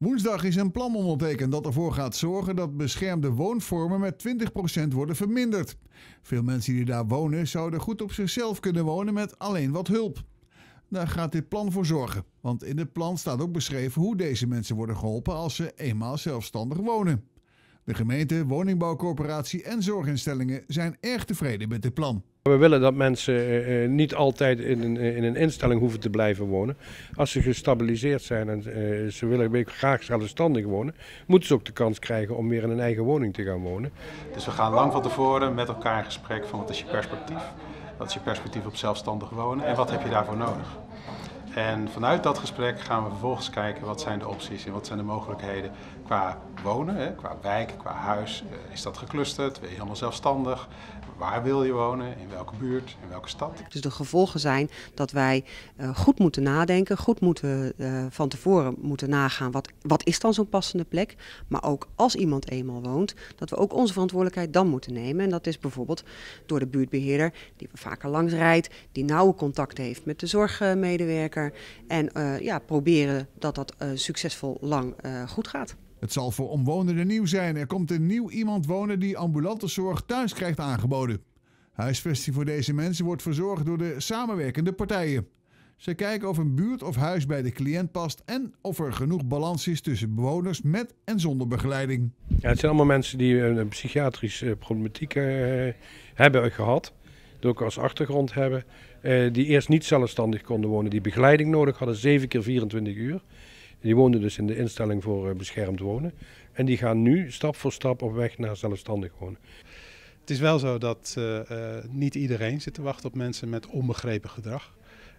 Woensdag is een plan ondertekend dat ervoor gaat zorgen dat beschermde woonvormen met 20% worden verminderd. Veel mensen die daar wonen zouden goed op zichzelf kunnen wonen met alleen wat hulp. Daar gaat dit plan voor zorgen, want in het plan staat ook beschreven hoe deze mensen worden geholpen als ze eenmaal zelfstandig wonen. De gemeente, woningbouwcorporatie en zorginstellingen zijn erg tevreden met dit plan. We willen dat mensen uh, niet altijd in een, in een, instelling hoeven te blijven wonen. Als ze gestabiliseerd zijn en ze willen graag zelfstandig wonen, moeten ze ook de kans krijgen om weer in een eigen woning te gaan wonen. Dus we gaan lang van tevoren met elkaar in gesprek van wat is je perspectief? Wat is je perspectief op zelfstandig wonen en wat heb je daarvoor nodig? En vanuit dat gesprek gaan we vervolgens kijken wat zijn de opties en wat zijn de mogelijkheden qua wonen, hè, qua wijk, qua huis. Uh, is dat geclusterd? Ben je helemaal zelfstandig? Waar wil je wonen? In welke buurt? In welke stad? Dus de gevolgen zijn dat wij uh, goed moeten nadenken, goed moeten uh, van tevoren moeten nagaan wat, wat is dan zo'n passende plek. Maar ook als iemand eenmaal woont, dat we ook onze verantwoordelijkheid dan moeten nemen. En dat is bijvoorbeeld door de buurtbeheerder, die we vaker langs rijdt, die nauwe contacten heeft met de zorgmedewerker. En uh, ja, proberen dat dat succesvol lang goed gaat. Het zal voor omwonenden nieuw zijn. Er komt een nieuw iemand wonen die ambulante zorg thuis krijgt aangeboden. Huisvesting voor deze mensen wordt verzorgd door de samenwerkende partijen. Ze kijken of een buurt of huis bij de cliënt past en of er genoeg balans is tussen bewoners met en zonder begeleiding. Ja, het zijn allemaal mensen die een psychiatrische problematiek uh, hebben gehad, die ook als achtergrond hebben, uh, die eerst niet zelfstandig konden wonen, die begeleiding nodig hadden, 7 keer 24 uur. Die woonden dus in de instelling voor beschermd wonen. En die gaan nu stap voor stap op weg naar zelfstandig wonen. Het is wel zo dat uh, niet iedereen zit te wachten op mensen met onbegrepen gedrag.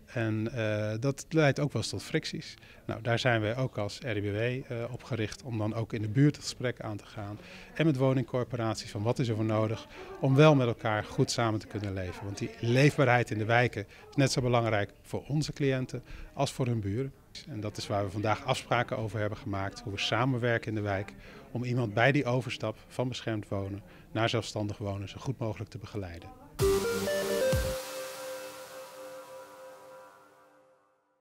En uh, dat leidt ook wel eens tot fricties. Nou, daar zijn wij ook als RIBW op gericht om dan ook in de buurt gesprek aan te gaan. En met woningcorporaties van wat is er voor nodig om wel met elkaar goed samen te kunnen leven. Want die leefbaarheid in de wijken is net zo belangrijk voor onze cliënten als voor hun buren. En dat is waar we vandaag afspraken over hebben gemaakt, hoe we samenwerken in de wijk om iemand bij die overstap van beschermd wonen naar zelfstandig wonen zo goed mogelijk te begeleiden.